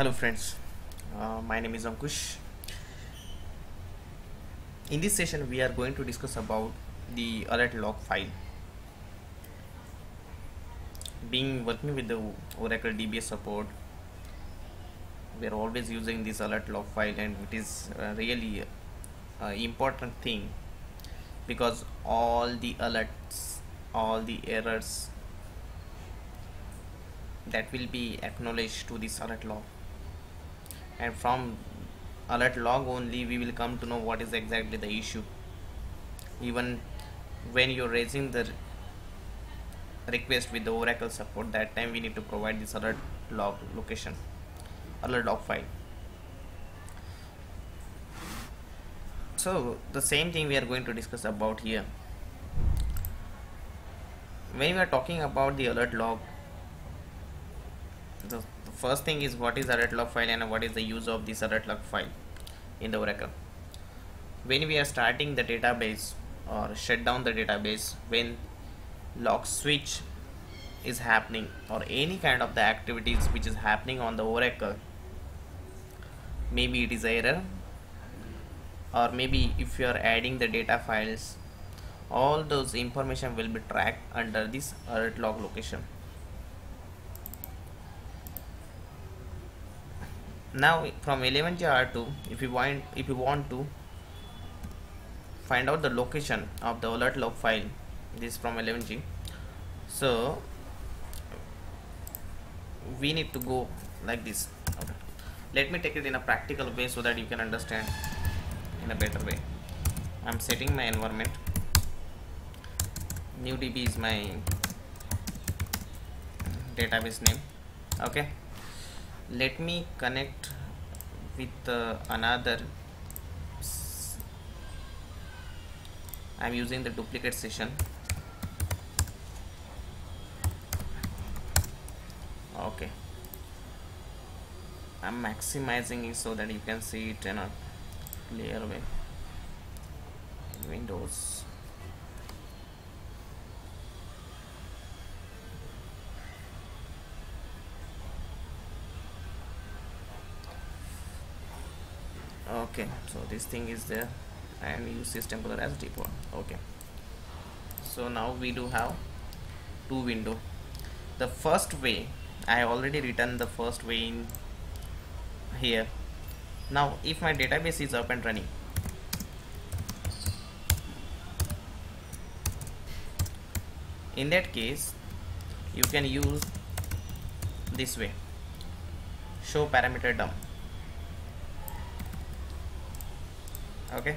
hello friends. Uh, my name is Ankush. In this session we are going to discuss about the alert log file. Being working with the Oracle DBA support we are always using this alert log file and it is uh, really uh, important thing because all the alerts all the errors that will be acknowledged to this alert log and from alert log only we will come to know what is exactly the issue. Even when you're raising the request with the oracle support that time we need to provide this alert log location alert log file. So the same thing we are going to discuss about here. When we are talking about the alert log the, first thing is what is alert log file and what is the use of this alert log file in the oracle. When we are starting the database or shut down the database when log switch is happening or any kind of the activities which is happening on the oracle maybe it is error or maybe if you are adding the data files all those information will be tracked under this alert log location now from 11gr2 if you want if you want to find out the location of the alert log file this from 11g so we need to go like this. Okay. let me take it in a practical way so that you can understand in a better way. I'm setting my environment. New db is my database name. Okay let me connect with uh, another I'm using the duplicate session. Okay. I'm maximizing it so that you can see it in a clear way. Windows okay so this thing is there. And use system color as default. Okay. So now we do have two window. The first way I already written the first way in here. Now if my database is up and running in that case you can use this way. Show parameter dump okay.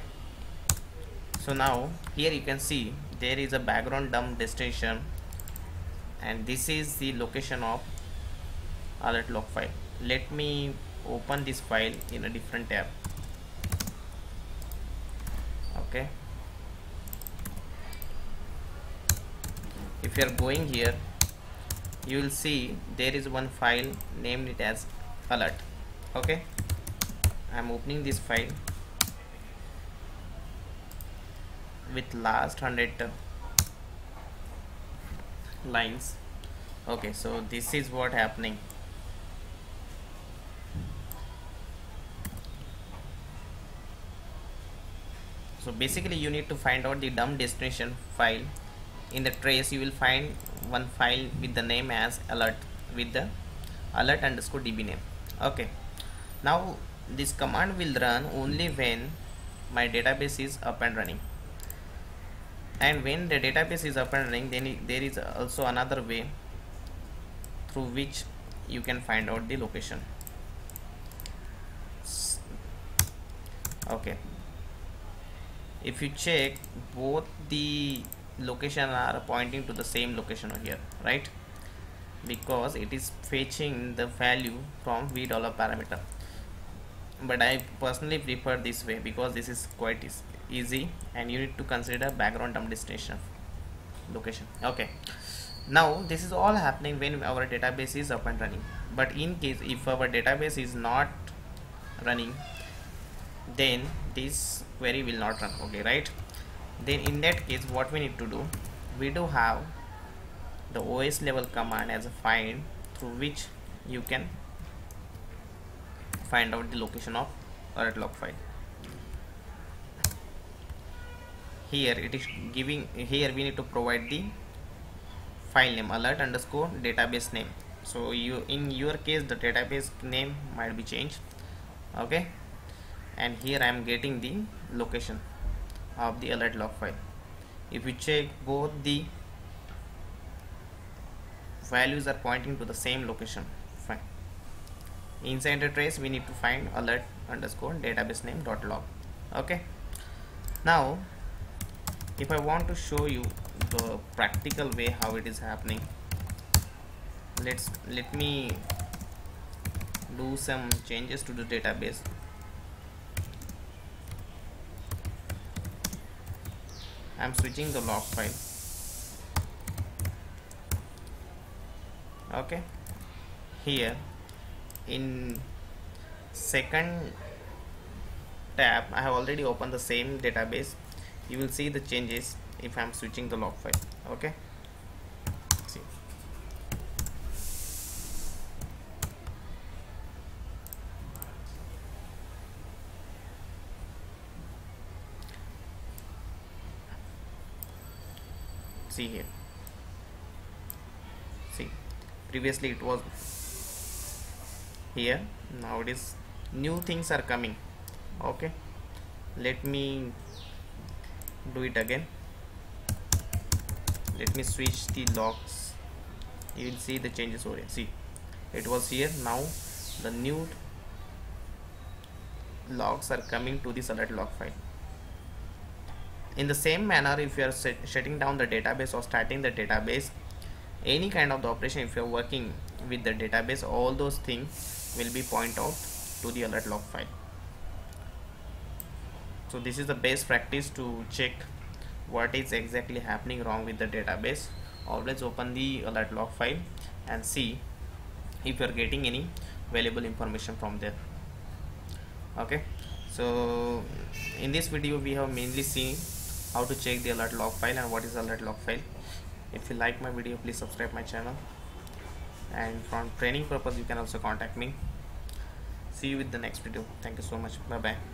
So now here you can see there is a background dump destination. And this is the location of alert log file. Let me open this file in a different tab. Okay. If you are going here you will see there is one file named it as alert. Okay. I'm opening this file with last 100 uh, lines. Okay so this is what happening. So basically you need to find out the dump destination file. In the trace you will find one file with the name as alert with the alert underscore db name. Okay. Now this command will run only when my database is up and running and when the database is up and running then there is also another way through which you can find out the location. Okay. If you check both the location are pointing to the same location here right? Because it is fetching the value from v dollar parameter. But I personally prefer this way because this is quite easy and you need to consider background dump destination location. Okay. Now this is all happening when our database is up and running. But in case if our database is not running then this query will not run. Okay right? Then in that case what we need to do we do have the os level command as a find through which you can find out the location of alert log file here it is giving here we need to provide the file name alert underscore database name. So you in your case the database name might be changed. Okay? And here I am getting the location of the alert log file. If you check both the values are pointing to the same location. Fine. Inside the trace we need to find alert underscore database name dot log. Okay? Now if I want to show you the practical way how it is happening let's let me do some changes to the database. I'm switching the log file. Okay. Here in second tab I have already opened the same database you will see the changes if I'm switching the log file okay? See. See here. See previously it was here now it is new things are coming okay? Let me do it again. Let me switch the logs you will see the changes over here. See it was here. Now the new logs are coming to this alert log file. In the same manner if you are set, shutting down the database or starting the database any kind of the operation if you are working with the database all those things will be point out to the alert log file so this is the best practice to check what is exactly happening wrong with the database. Always open the alert log file and see if you are getting any valuable information from there. Okay? So in this video we have mainly seen how to check the alert log file and what is alert log file. If you like my video please subscribe my channel. And for training purpose you can also contact me. See you with the next video. Thank you so much. Bye bye